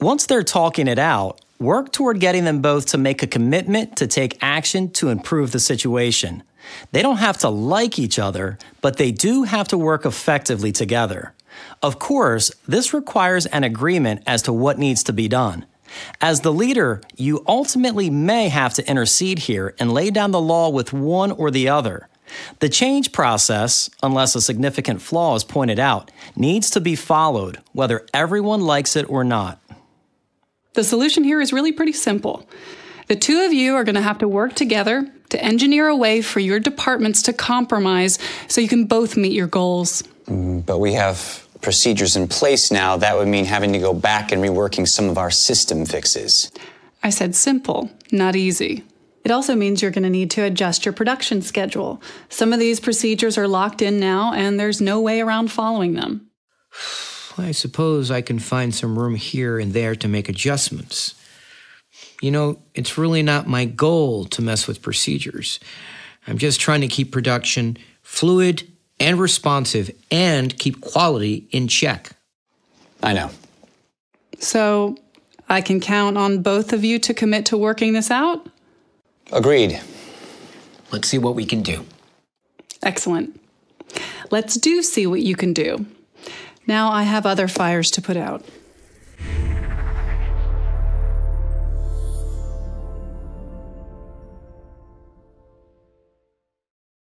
Once they're talking it out, work toward getting them both to make a commitment to take action to improve the situation. They don't have to like each other, but they do have to work effectively together. Of course, this requires an agreement as to what needs to be done. As the leader, you ultimately may have to intercede here and lay down the law with one or the other. The change process, unless a significant flaw is pointed out, needs to be followed, whether everyone likes it or not. The solution here is really pretty simple. The two of you are going to have to work together to engineer a way for your departments to compromise so you can both meet your goals. Mm, but we have procedures in place now. That would mean having to go back and reworking some of our system fixes. I said simple, not easy. It also means you're going to need to adjust your production schedule. Some of these procedures are locked in now, and there's no way around following them. I suppose I can find some room here and there to make adjustments. You know, it's really not my goal to mess with procedures. I'm just trying to keep production fluid and responsive and keep quality in check. I know. So, I can count on both of you to commit to working this out? Agreed. Let's see what we can do. Excellent. Let's do see what you can do. Now I have other fires to put out.